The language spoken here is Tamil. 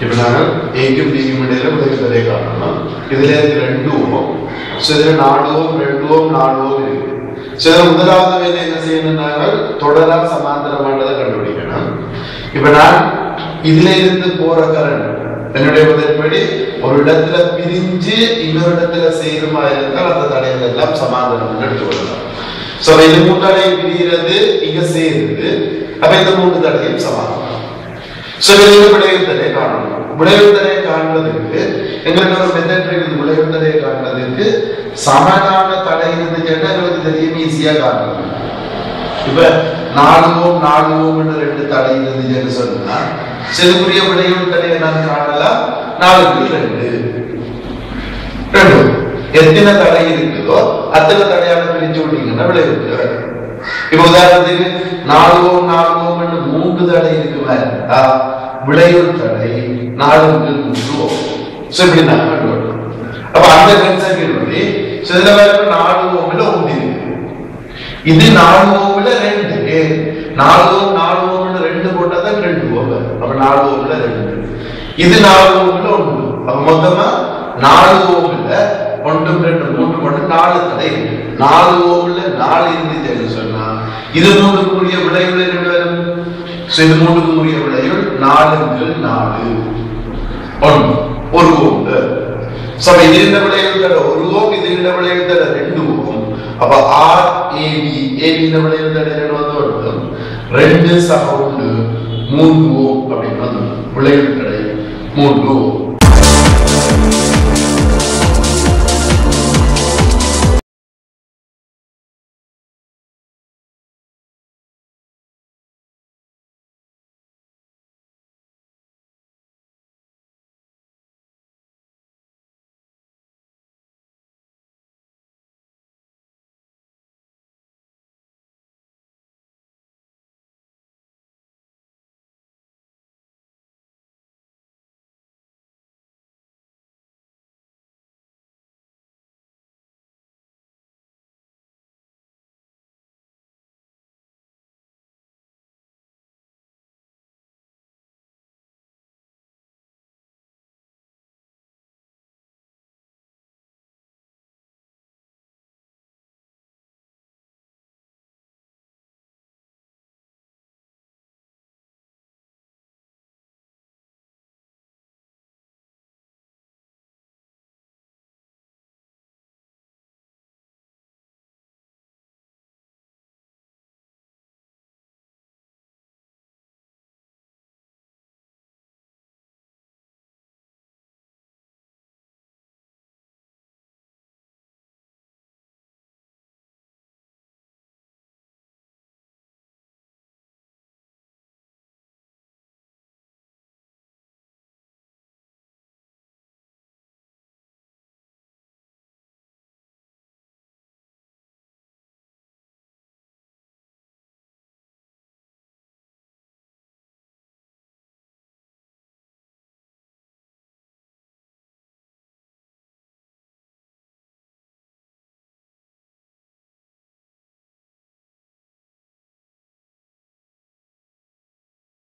இப்ப நாங்கள் ஏக்கும் பிக்கும் இடையில விளைவுகளை காணணும் இதுல இருக்கு ரெண்டு ஓம் ஸோ இதுல நாலு ஓம் ரெண்டு ஓம் நாலு ஓம் இருக்கு ஸோ இதுல முதலாவது வேலை என்ன செய்யணும் நாங்கள் தொடரா சமாந்தரமானதை கண்டுபிடிக்கணும் இப்ப நான் இதுல இருந்து போற கரண்ட் என்னுடைய முதற்படி ஒரு இடத்துல பிரிஞ்சு இன்னொரு இடத்துல சேருமா இருந்தால் அந்த தடைகள் எல்லாம் சமாதானம் எடுத்துக்கொள்ளலாம் சோ இந்த மூணு தடை பிரிகிறது இங்க சேருது அப்ப இந்த மூணு தடையும் சமாதானம் சோ இந்த விளைவு தடை காணணும் விளைவு தடை காண்பதற்கு எங்களுக்கு ஒரு மெத்தட் இருக்குது. விளைவு தடை காண்பதற்கு சமனான தடை இருந்துச்சுன்னா எங்களுக்கு தெரியும் ஈஸியா காணலாம் இப்ப நாலு ஓம் ரெண்டு தடை இருந்துச்சுன்னு சொன்னா செதுக்குரிய விளைவு தடையை நான் காணலாம். நாலுக்கு ரெண்டு. ரெண்டு. எத்தனை தடை இருக்குதோ அத்தனை தடையான பிரிச்சு விட்டீங்கன்னா விளைவு இப்ப உதாரணத்துக்கு நாலு ஓம் நாலு தடை இருக்கு மாதிரி விளைவு தடை நாளுக்கு மூன்று இப்படி நான் கண்டுபிடிக்கிறோம் அப்ப அந்த கன்செப்ட் படி சில பேருக்கு நாலு ஓமில் ஒன்று இருக்கு. இது நாலு ஓமில் ரெண்டு. நாலு ஓம் நாலு ஓமில் ரெண்டு போட்டால் தான் ரெண்டு ஓம் அப்ப நாலு ஓமில் ரெண்டு. இது நாலு ஓமில் ஒன்று. அப்ப மொத்தமா நாலு ஓமில் ஒன்று ரெண்டு மூன்று மட்டும் நாலு தடை இருக்கு. நாலு ஓமில் நாலு இருந்துச்சு சொன்னா இது மூன்றுக்குரிய விளைவுல ரெண்டு வரும்? செய்து இது மூன்றுக்குரிய விளைவு நாலு நாலு. ஒன்று ஒரு ஓம். சபை இது இந்த விளைவு தர ஒரு கோம் இது இந்த விளைவு தர ரெண்டு கோம் அப்ப ஆர் ஏபி ஏபி இந்த விளைவு தர ரெண்டு வந்து வருது. ரெண்டு சக உண்டு மூன்று ஓம் அப்படின்னு வந்து விளைவு தடை மூன்று ஓம்.